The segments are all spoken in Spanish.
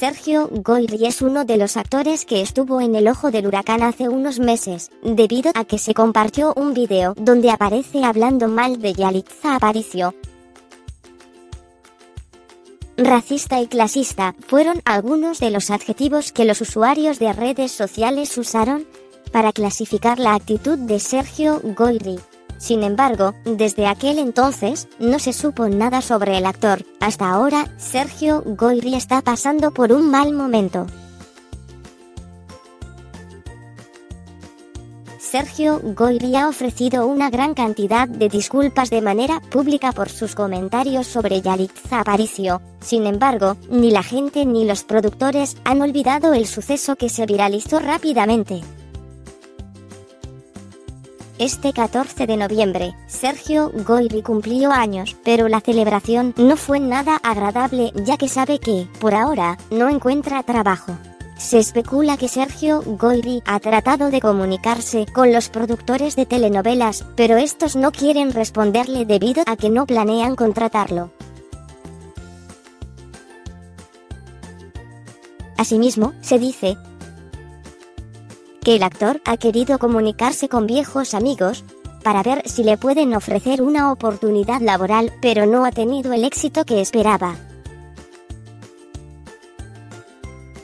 Sergio Goyri es uno de los actores que estuvo en el ojo del huracán hace unos meses, debido a que se compartió un video donde aparece hablando mal de Yalitza Aparicio. Racista y clasista fueron algunos de los adjetivos que los usuarios de redes sociales usaron para clasificar la actitud de Sergio Goyri. Sin embargo, desde aquel entonces, no se supo nada sobre el actor. Hasta ahora, Sergio Goyri está pasando por un mal momento. Sergio Goyri ha ofrecido una gran cantidad de disculpas de manera pública por sus comentarios sobre Yalitza Aparicio. Sin embargo, ni la gente ni los productores han olvidado el suceso que se viralizó rápidamente. Este 14 de noviembre, Sergio Goyri cumplió años, pero la celebración no fue nada agradable ya que sabe que, por ahora, no encuentra trabajo. Se especula que Sergio Goyri ha tratado de comunicarse con los productores de telenovelas, pero estos no quieren responderle debido a que no planean contratarlo. Asimismo, se dice el actor ha querido comunicarse con viejos amigos para ver si le pueden ofrecer una oportunidad laboral, pero no ha tenido el éxito que esperaba.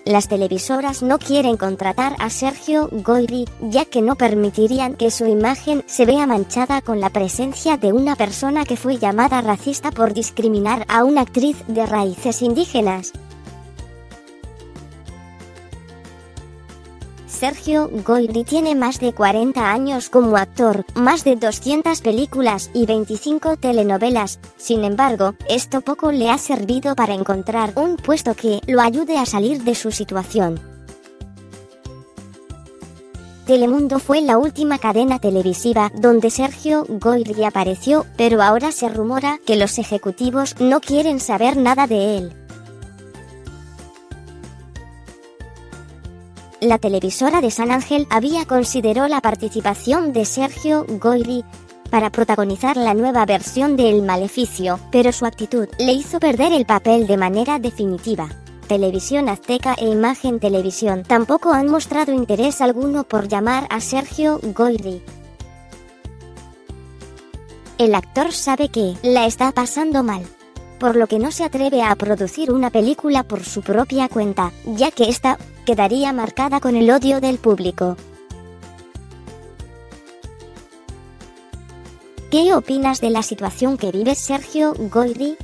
Las televisoras no quieren contratar a Sergio Goyri, ya que no permitirían que su imagen se vea manchada con la presencia de una persona que fue llamada racista por discriminar a una actriz de raíces indígenas. Sergio Goyri tiene más de 40 años como actor, más de 200 películas y 25 telenovelas. Sin embargo, esto poco le ha servido para encontrar un puesto que lo ayude a salir de su situación. Telemundo fue la última cadena televisiva donde Sergio Goyri apareció, pero ahora se rumora que los ejecutivos no quieren saber nada de él. La televisora de San Ángel había considerado la participación de Sergio Goyri para protagonizar la nueva versión de El Maleficio, pero su actitud le hizo perder el papel de manera definitiva. Televisión Azteca e Imagen Televisión tampoco han mostrado interés alguno por llamar a Sergio Goyri. El actor sabe que la está pasando mal, por lo que no se atreve a producir una película por su propia cuenta, ya que esta quedaría marcada con el odio del público. ¿Qué opinas de la situación que vive Sergio Goyri?